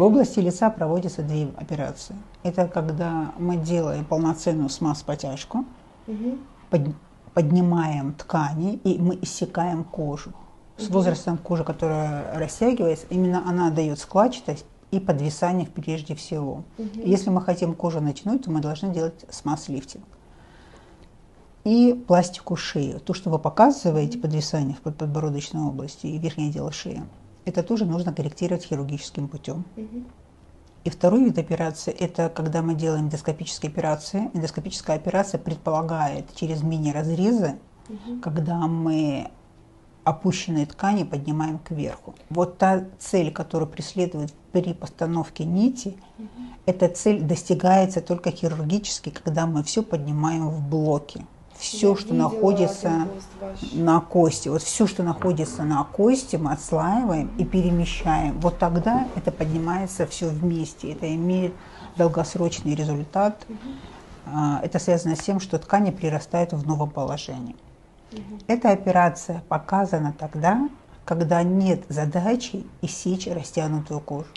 В области лица проводятся две операции. Это когда мы делаем полноценную смаз-потяжку, под- поднимаем ткани и мы иссекаем кожу. С возрастом кожа, которая растягивается, именно она дает складчатость и подвисание прежде всего. Если мы хотим кожу натянуть, то мы должны делать смаз-лифтинг. И пластику шеи. То, что вы показываете, подвисание в подбородочной области и верхнее дело шеи, это тоже нужно корректировать хирургическим путем. Мгм. И второй вид операции – это когда мы делаем эндоскопические операции. Эндоскопическая операция предполагает через мини-разрезы, когда мы опущенные ткани поднимаем кверху. Вот та цель, которую преследует при постановке нити, эта цель достигается только хирургически, когда мы все поднимаем в блоки. Все, Я что находится на кости. Вот все, что находится на кости, мы отслаиваем и перемещаем. Вот тогда это поднимается все вместе. Это имеет долгосрочный результат. А, Это связано с тем, что ткани прирастают в новом положении. Эта операция показана тогда, когда нет задачи иссечь растянутую кожу.